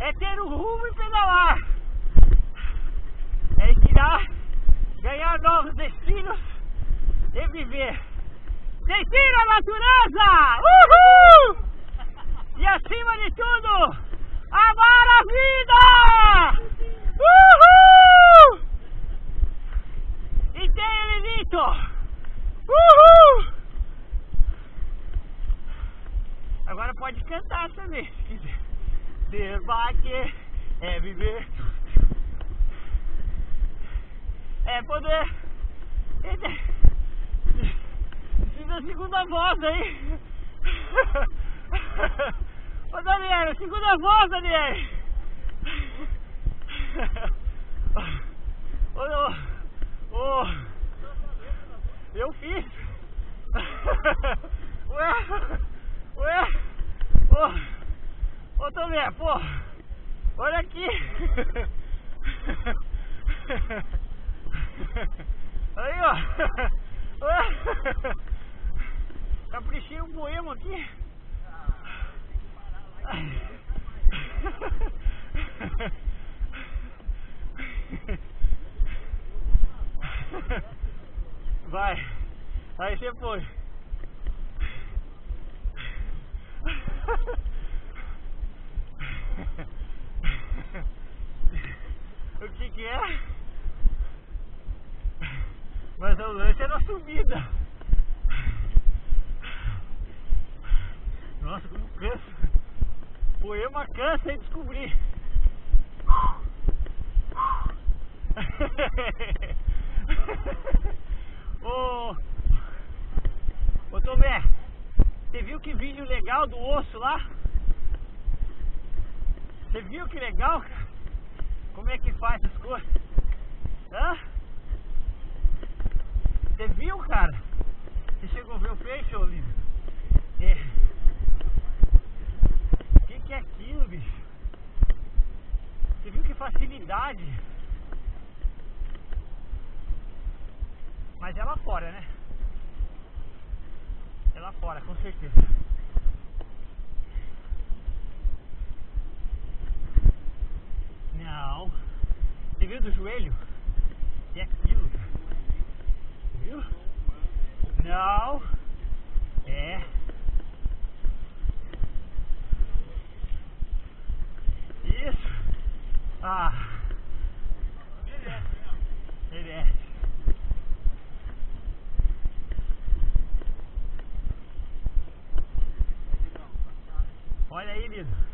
é ter o rumo e pedalar. É girar, ganhar novos destinos e viver. Sentir a natureza! Uhul! E acima de tudo, amar a vida! Uhul! E tem limite! Uhul! Agora pode cantar também, se quiser. Debate é viver. É poder. Precisa segunda voz aí. Ô Daniel, segunda voz, Daniel. Ô, ô, eu fiz. Ué, ué, ô, ô Tomé, pô, olha aqui. Aí, ó. Caprichei um poema aqui. Vai. Aí você foi. Que que é? Mas o lance é na subida. Nossa, como cansa. Poema cansa em descobrir. Ô, ô Tomé, você viu que vídeo legal do osso lá? Você viu que legal? Como é que faz as coisas? Hã? Você viu, cara? Você chegou a ver o peixe, ô Lívio? É. O que, que é aquilo, bicho? Você viu facilidade? Mas é lá fora, né? É lá fora, com certeza. Não. Você viu do joelho? E aquilo? Viu? Não. Olha aí, Lido.